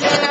Yeah.